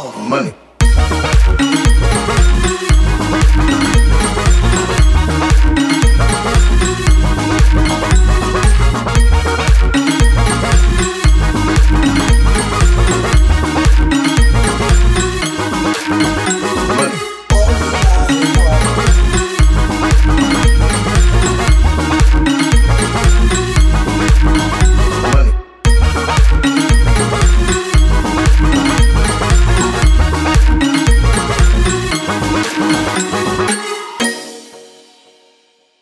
all the money.